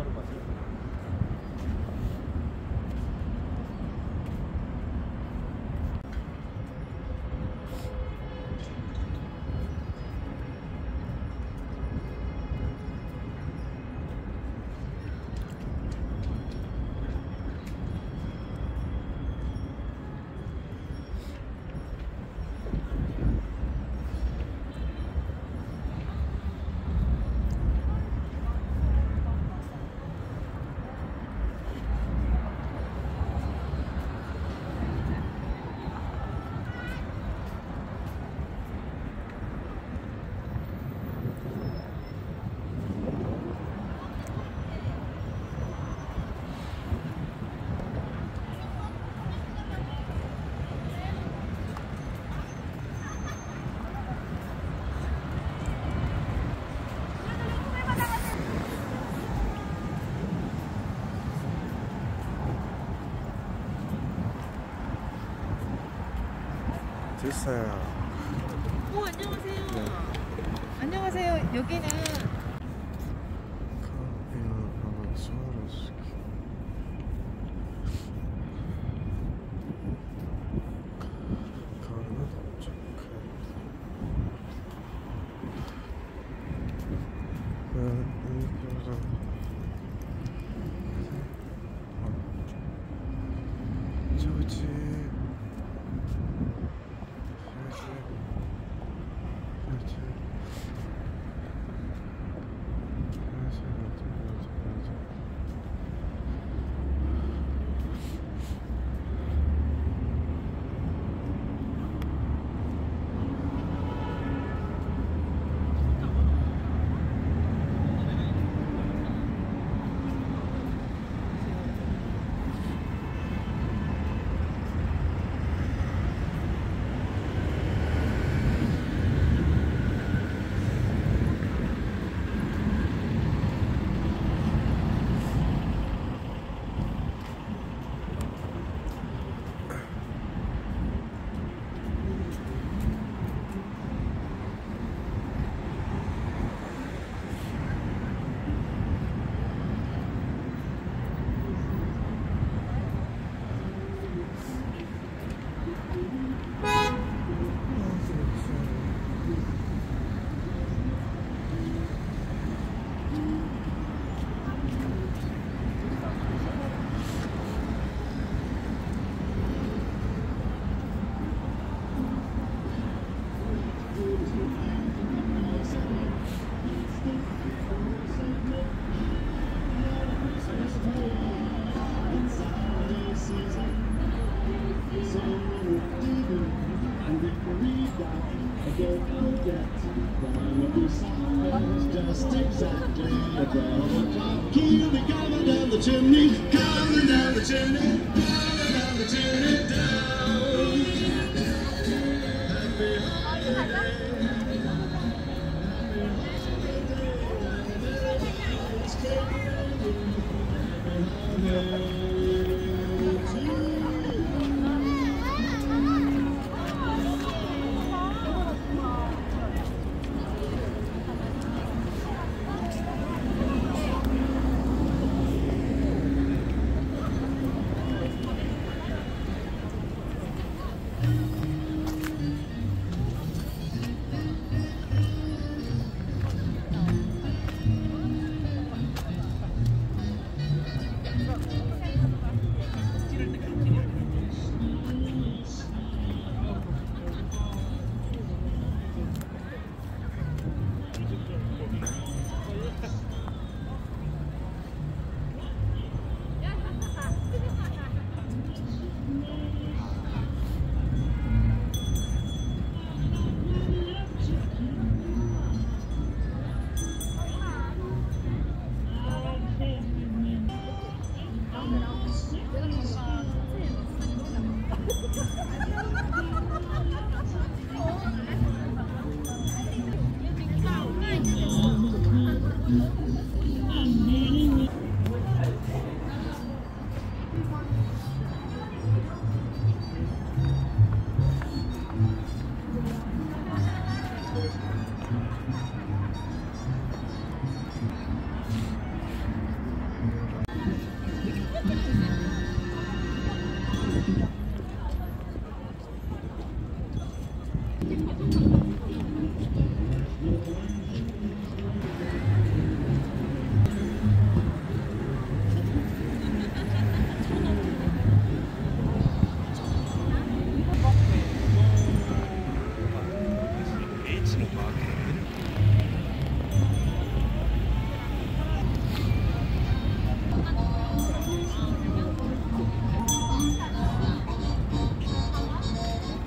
información. 있어요. 오 안녕하세요. 네. 안녕하세요. 여기는 chimney, coming down the chimney, coming down the chimney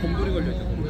곰돌이 걸려있어 곰돌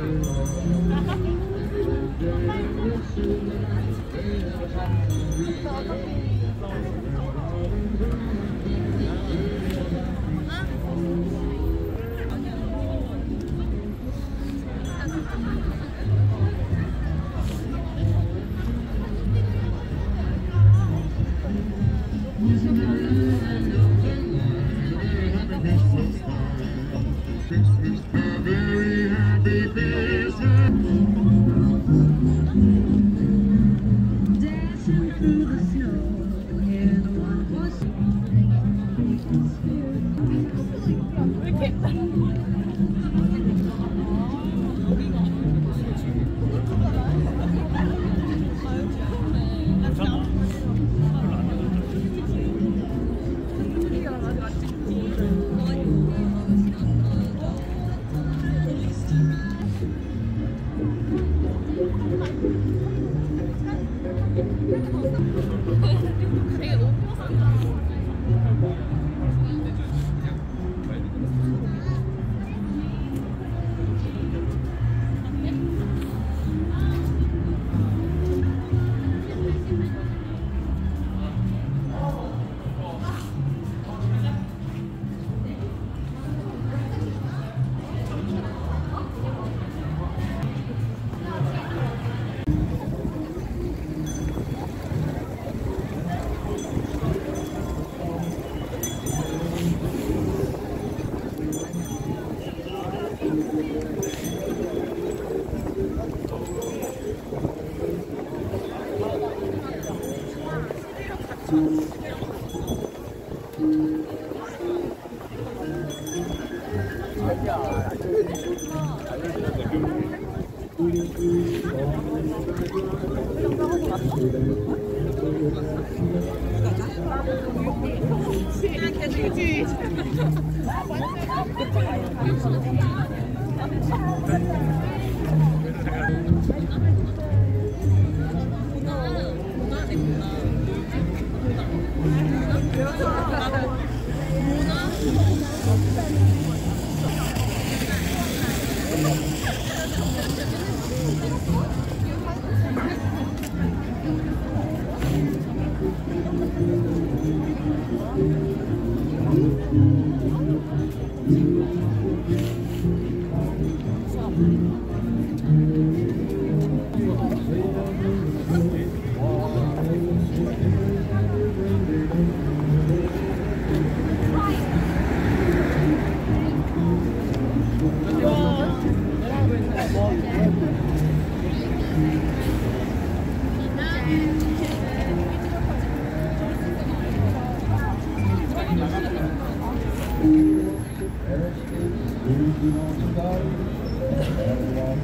아, 그치 그치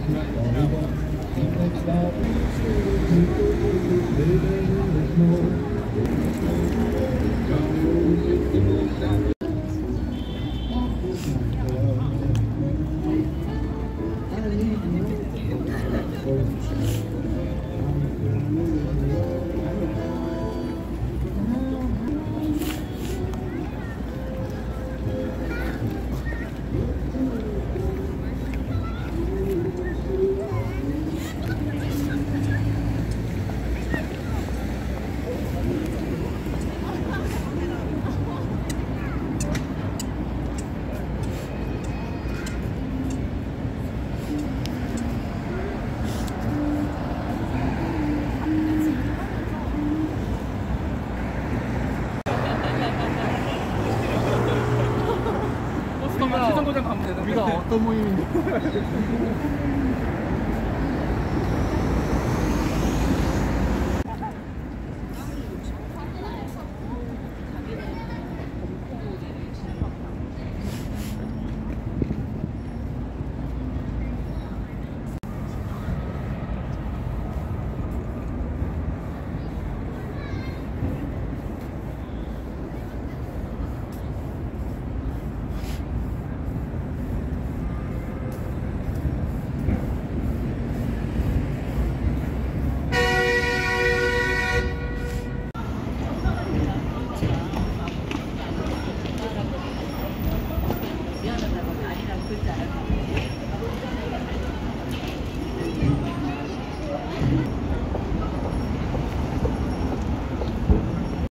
Thank you. 스 타면 시선 고장 가면 되는데. 우리가 어떤 모임인지